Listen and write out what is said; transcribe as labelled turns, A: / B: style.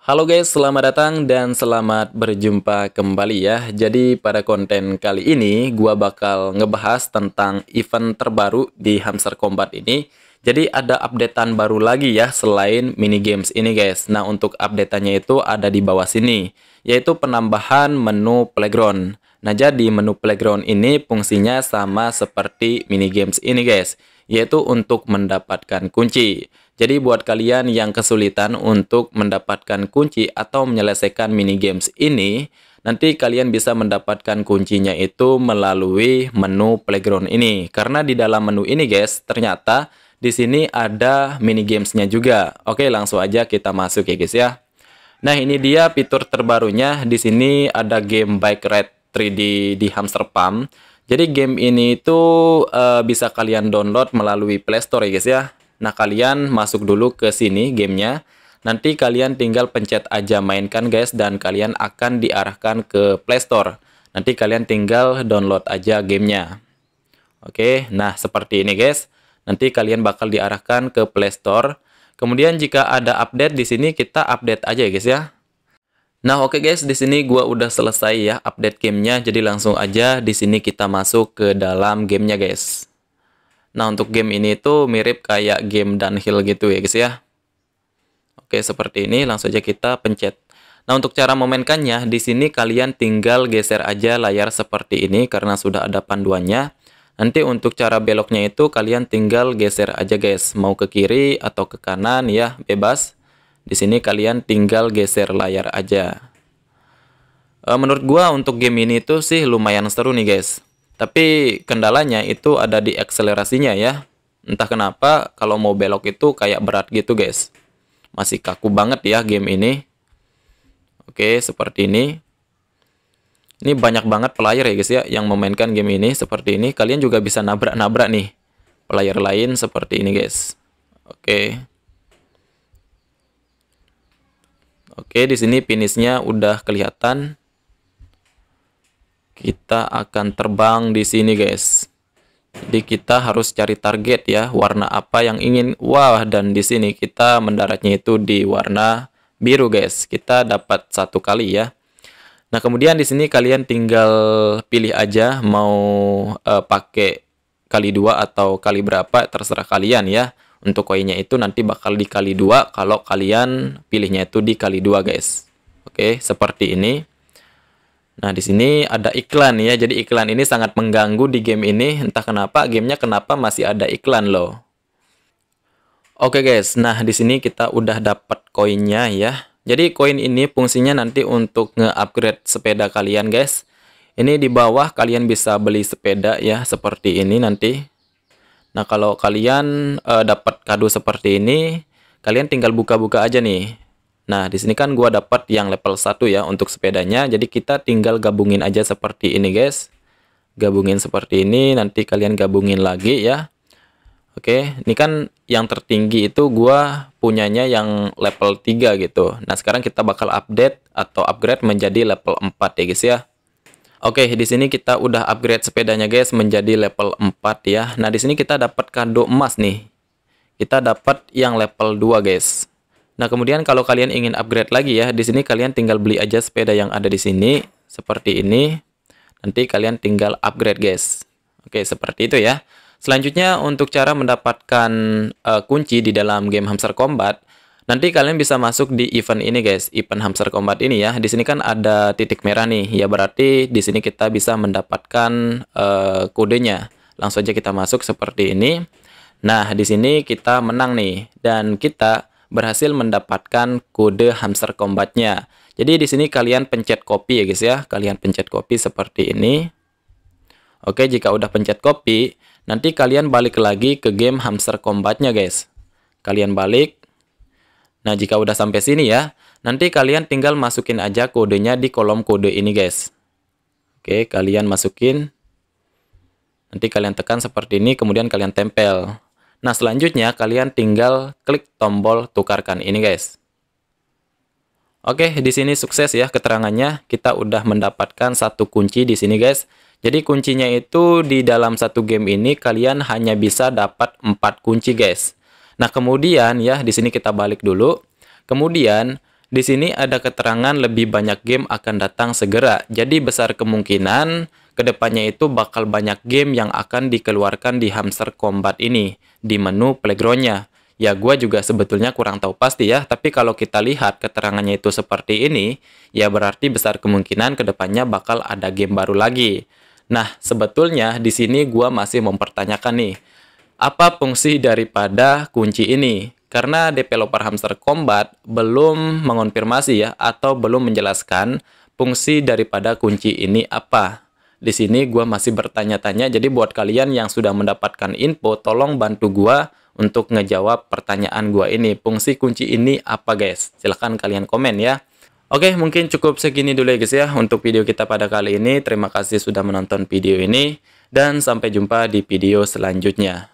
A: Halo guys, selamat datang dan selamat berjumpa kembali ya. Jadi pada konten kali ini gua bakal ngebahas tentang event terbaru di Hamster Combat ini. Jadi ada updatean baru lagi ya selain mini games ini guys. Nah, untuk updateannya itu ada di bawah sini, yaitu penambahan menu playground. Nah, jadi menu playground ini fungsinya sama seperti mini games ini guys, yaitu untuk mendapatkan kunci. Jadi buat kalian yang kesulitan untuk mendapatkan kunci atau menyelesaikan mini games ini, nanti kalian bisa mendapatkan kuncinya itu melalui menu playground ini. Karena di dalam menu ini guys, ternyata di sini ada mini gamesnya juga. Oke, langsung aja kita masuk ya guys ya. Nah, ini dia fitur terbarunya. Di sini ada game bike ride 3D di Hamster Pump. Jadi game ini itu uh, bisa kalian download melalui Play Store ya guys ya. Nah, kalian masuk dulu ke sini gamenya. Nanti kalian tinggal pencet aja mainkan guys dan kalian akan diarahkan ke Play Store. Nanti kalian tinggal download aja gamenya. Oke, nah seperti ini guys. Nanti kalian bakal diarahkan ke Play Store. Kemudian jika ada update di sini kita update aja ya guys ya. Nah oke okay guys, di sini gua udah selesai ya update gamenya. Jadi langsung aja di sini kita masuk ke dalam gamenya guys. Nah, untuk game ini tuh mirip kayak game downhill gitu ya guys ya. Oke, seperti ini langsung aja kita pencet. Nah, untuk cara memainkannya, di sini kalian tinggal geser aja layar seperti ini karena sudah ada panduannya. Nanti untuk cara beloknya itu kalian tinggal geser aja guys, mau ke kiri atau ke kanan ya, bebas. Di sini kalian tinggal geser layar aja. E, menurut gua untuk game ini tuh sih lumayan seru nih guys. Tapi kendalanya itu ada di akselerasinya ya. Entah kenapa kalau mau belok itu kayak berat gitu guys. Masih kaku banget ya game ini. Oke, seperti ini. Ini banyak banget player ya guys ya yang memainkan game ini seperti ini. Kalian juga bisa nabrak-nabrak nih player lain seperti ini guys. Oke. Oke, di sini finishnya udah kelihatan kita akan terbang di sini guys. Jadi kita harus cari target ya warna apa yang ingin wah dan di sini kita mendaratnya itu di warna biru guys. Kita dapat satu kali ya. Nah kemudian di sini kalian tinggal pilih aja mau uh, pakai kali dua atau kali berapa terserah kalian ya. Untuk koinnya itu nanti bakal dikali dua kalau kalian pilihnya itu dikali dua guys. Oke seperti ini Nah, di sini ada iklan ya. Jadi iklan ini sangat mengganggu di game ini. Entah kenapa gamenya kenapa masih ada iklan loh. Oke guys, nah di sini kita udah dapat koinnya ya. Jadi koin ini fungsinya nanti untuk nge-upgrade sepeda kalian guys. Ini di bawah kalian bisa beli sepeda ya seperti ini nanti. Nah, kalau kalian uh, dapat kado seperti ini, kalian tinggal buka-buka aja nih. Nah, di sini kan gua dapat yang level 1 ya untuk sepedanya. Jadi kita tinggal gabungin aja seperti ini, guys. Gabungin seperti ini, nanti kalian gabungin lagi ya. Oke, ini kan yang tertinggi itu gua punyanya yang level 3 gitu. Nah, sekarang kita bakal update atau upgrade menjadi level 4 ya, guys ya. Oke, di sini kita udah upgrade sepedanya, guys, menjadi level 4 ya. Nah, di sini kita dapat kado emas nih. Kita dapat yang level 2, guys. Nah, kemudian kalau kalian ingin upgrade lagi ya, di sini kalian tinggal beli aja sepeda yang ada di sini seperti ini. Nanti kalian tinggal upgrade, guys. Oke, seperti itu ya. Selanjutnya untuk cara mendapatkan uh, kunci di dalam game Hamster Combat, nanti kalian bisa masuk di event ini, guys. Event Hamster Combat ini ya. Di sini kan ada titik merah nih. Ya berarti di sini kita bisa mendapatkan uh, kodenya. Langsung aja kita masuk seperti ini. Nah, di sini kita menang nih dan kita berhasil mendapatkan kode hamster combatnya. Jadi di sini kalian pencet copy ya guys ya. Kalian pencet copy seperti ini. Oke, jika udah pencet copy, nanti kalian balik lagi ke game hamster combatnya guys. Kalian balik. Nah, jika udah sampai sini ya, nanti kalian tinggal masukin aja kodenya di kolom kode ini guys. Oke, kalian masukin. Nanti kalian tekan seperti ini, kemudian kalian tempel. Nah, selanjutnya kalian tinggal klik tombol tukarkan ini, guys. Oke, di sini sukses ya keterangannya. Kita udah mendapatkan satu kunci di sini, guys. Jadi kuncinya itu di dalam satu game ini kalian hanya bisa dapat empat kunci, guys. Nah, kemudian ya di sini kita balik dulu. Kemudian Di sini ada keterangan lebih banyak game akan datang segera. Jadi besar kemungkinan ke depannya itu bakal banyak game yang akan dikeluarkan di Hamster Combat ini di menu playgroundnya. Ya gue juga sebetulnya kurang tahu pasti ya, tapi kalau kita lihat keterangannya itu seperti ini, ya berarti besar kemungkinan ke depannya bakal ada game baru lagi. Nah, sebetulnya di sini gue masih mempertanyakan nih, apa fungsi daripada kunci ini? karena developer Hamster Combat belum mengonfirmasi ya atau belum menjelaskan fungsi daripada kunci ini apa. Di sini gue masih bertanya-tanya, jadi buat kalian yang sudah mendapatkan info, tolong bantu gue untuk ngejawab pertanyaan gue ini. Fungsi kunci ini apa guys? Silahkan kalian komen ya. Oke, mungkin cukup segini dulu ya guys ya untuk video kita pada kali ini. Terima kasih sudah menonton video ini dan sampai jumpa di video selanjutnya.